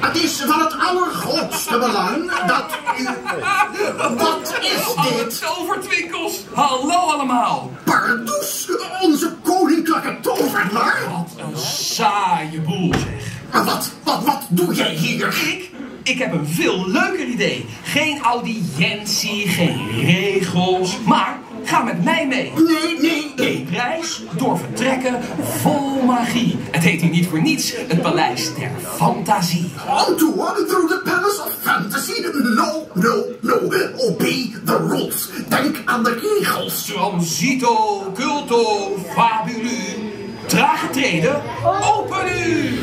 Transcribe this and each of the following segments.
Het is van het allergrootste belang dat u... Wat is dit? Tovertwinkels! Hallo allemaal! Pardoes, onze koninklijke tovenaar? Wat een saaie boel zeg. Wat, wat, wat doe jij hier? Ik? Ik heb een veel leuker idee. Geen audiëntie, geen regels, maar ga met mij mee. Nee, nee, reis door vertrekken vol magie. Het heet hier niet voor niets het Paleis der Fantasie. On tour through the palace of fantasy. No, no, no. Obey the rules. Denk aan de regels. Transito, culto, fabulu. Trage treden, open u!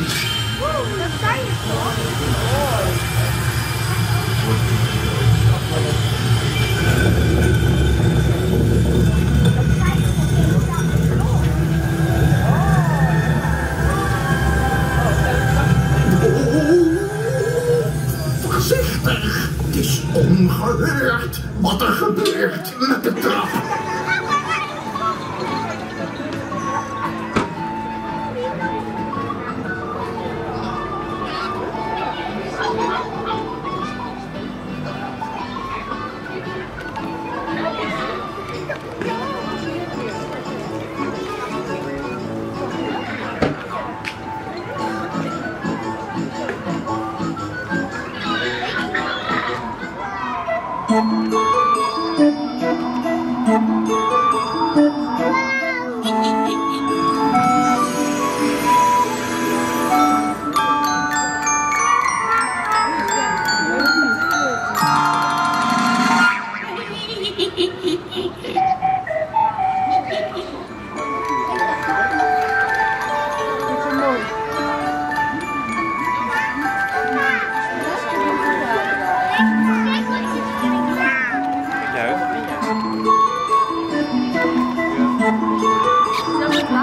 Dat zijn je toch? gebeurt.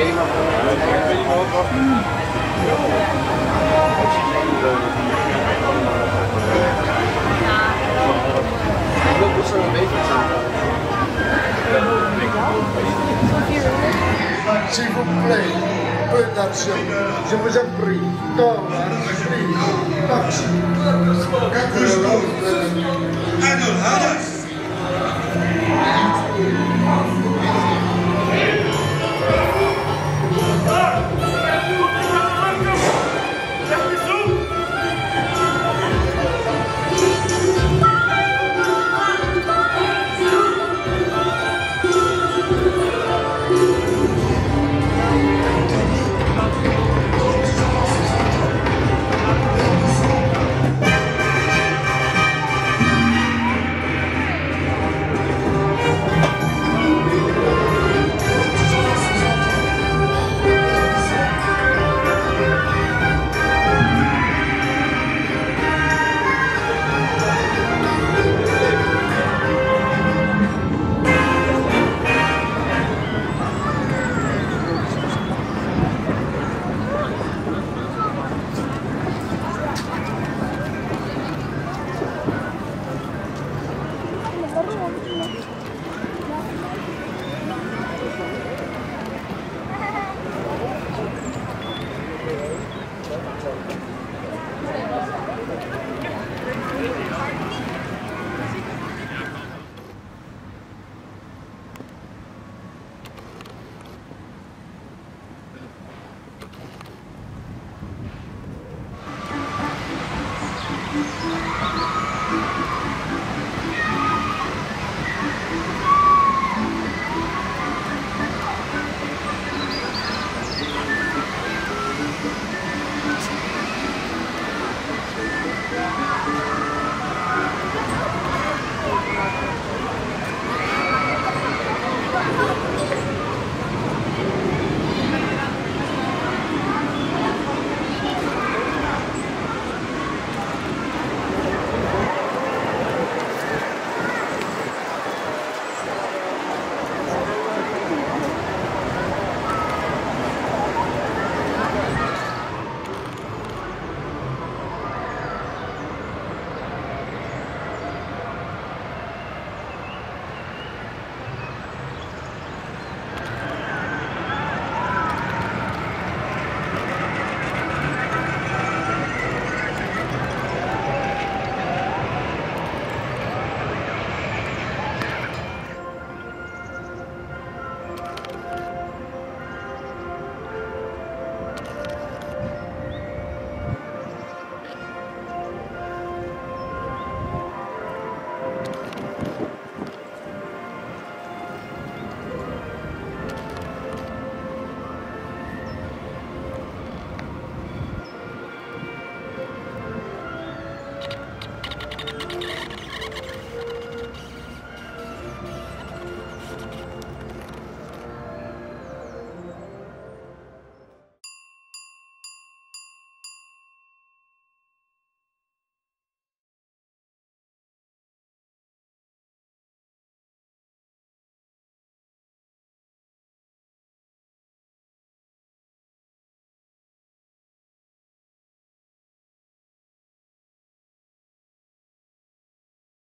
alleen maar voor de Ik weet niet meer wat Ik wil best wel een beetje S'il vous plaît, peu d'argent. Je vous en prie, dollars, free, taxi, quelque chose. Un dollar.